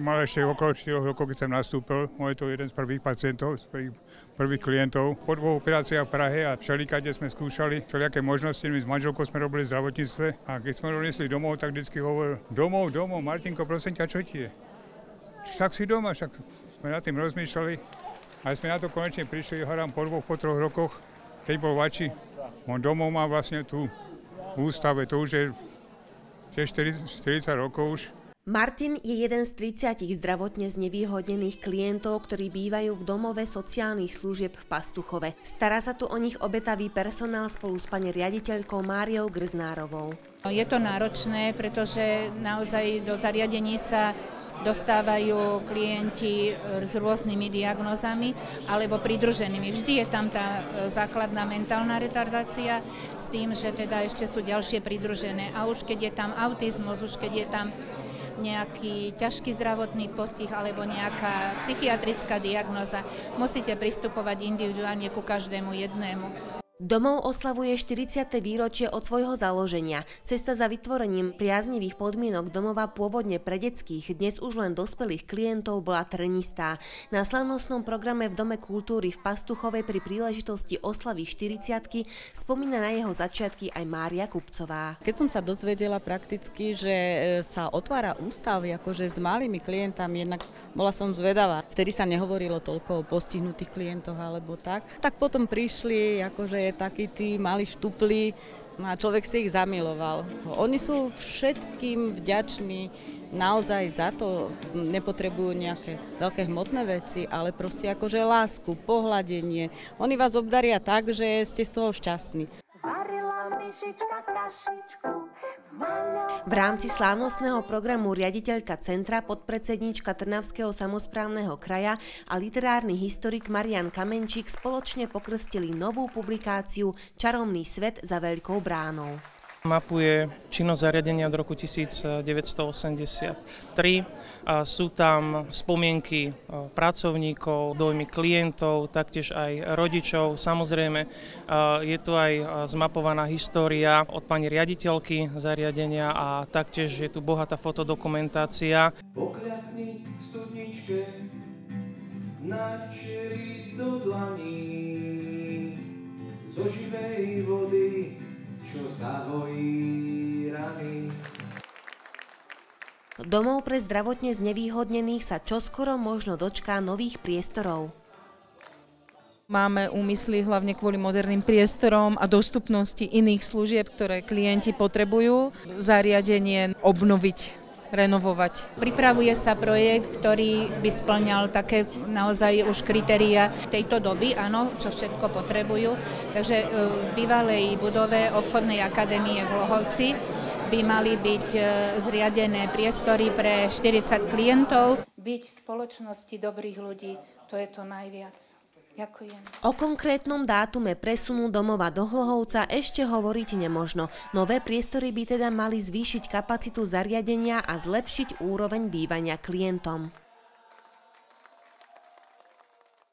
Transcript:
mal ešte okolo 4 rokov, keď som nastúpil. Môj to jeden z prvých pacientov, z prvých, prvých klientov. Po dvoch operáciách v Prahe a všelikade sme skúšali všelijaké možnosti. My s manželkou sme robili v zdravotníctve a keď sme ho domov, tak vždycky hovoril, domov, domov, Martinko, prosím ťa, čo ti je? Však si doma, však sme nad tým rozmýšľali. A sme na to konečne prišli, hľadám po dvoch, po troch rokoch, keď bol vači. On domov má vlastne tu v ústave, to už je tiež 40, 40 rokov už. Martin je jeden z 30 zdravotne znevýhodnených klientov, ktorí bývajú v domove sociálnych služieb v Pastuchove. Stará sa tu o nich obetavý personál spolu s pani riaditeľkou Máriou Grznárovou. Je to náročné, pretože naozaj do zariadení sa dostávajú klienti s rôznymi diagnózami alebo pridruženými. Vždy je tam tá e, základná mentálna retardácia s tým, že teda ešte sú ďalšie pridružené. A už keď je tam autizmus, už keď je tam nejaký ťažký zdravotný postih alebo nejaká psychiatrická diagnoza, musíte pristupovať individuálne ku každému jednému. Domov oslavuje 40. výročie od svojho založenia. Cesta za vytvorením priaznivých podmienok domova pôvodne pre detských, dnes už len dospelých klientov bola trnistá. Na slavnostnom programe v Dome kultúry v Pastuchovej pri príležitosti oslavy 40 spomína na jeho začiatky aj Mária Kupcová. Keď som sa dozvedela prakticky, že e, sa otvára ústav akože s malými klientami, jednak bola som zvedavá. Vtedy sa nehovorilo toľko o postihnutých klientoch alebo tak. Tak potom prišli akože takí tí mali štupli a človek si ich zamiloval. Oni sú všetkým vďační naozaj za to, nepotrebujú nejaké veľké hmotné veci, ale proste akože lásku, pohľadenie. Oni vás obdaria tak, že ste z toho šťastní. V rámci slávnostného programu riaditeľka centra podpredsednička Trnavského samozprávneho kraja a literárny historik Marian Kamenčík spoločne pokrstili novú publikáciu Čarovný svet za veľkou bránou. Mapuje činnosť zariadenia od roku 1983. Sú tam spomienky e, pracovníkov, dojmy klientov, taktiež aj rodičov. Samozrejme, e, je tu aj e, zmapovaná história od pani riaditeľky zariadenia a taktiež je tu bohatá fotodokumentácia. Pokľakni dlaní, zo živej vody čo zahojí Domov pre zdravotne znevýhodnených sa čoskoro možno dočká nových priestorov. Máme úmysly hlavne kvôli moderným priestorom a dostupnosti iných služieb, ktoré klienti potrebujú, zariadenie obnoviť renovovať. Pripravuje sa projekt, ktorý by splňal také naozaj už kritéria tejto doby, áno, čo všetko potrebujú. Takže e, v bývalej budove obchodnej akadémie v Lohovci by mali byť e, zriadené priestory pre 40 klientov. Byť v spoločnosti dobrých ľudí, to je to najviac. Ďakujem. O konkrétnom dátume presunu domova do Hlohovca ešte hovoriť nemožno. Nové priestory by teda mali zvýšiť kapacitu zariadenia a zlepšiť úroveň bývania klientom.